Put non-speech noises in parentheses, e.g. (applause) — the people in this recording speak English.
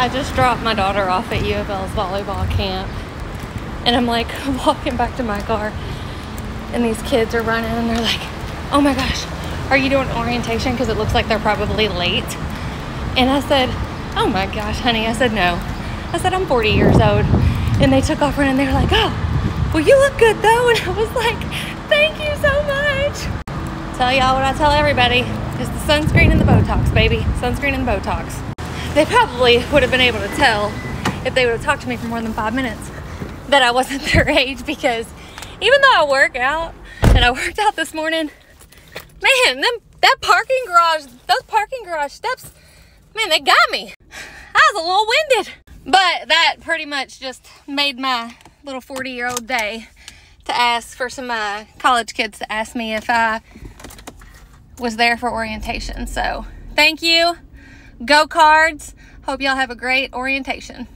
I just dropped my daughter off at U of L's volleyball camp. And I'm like (laughs) walking back to my car. And these kids are running and they're like, oh my gosh, are you doing orientation? Because it looks like they're probably late. And I said, oh my gosh, honey. I said, no. I said, I'm 40 years old. And they took off running. They were like, oh, well, you look good though. (laughs) And I was like, thank you so much. Tell y'all what I tell everybody. It's the sunscreen and the Botox, baby. Sunscreen and Botox. They probably would have been able to tell if they would have talked to me for more than five minutes that I wasn't (laughs) their age because even though I work out and I worked out this morning, man, them that parking garage, those parking garage steps, man, they got me. I was a little winded. But that pretty much just made my little 40 year old day to ask for some uh, college kids to ask me if I was there for orientation. So thank you. Go cards. Hope y'all have a great orientation.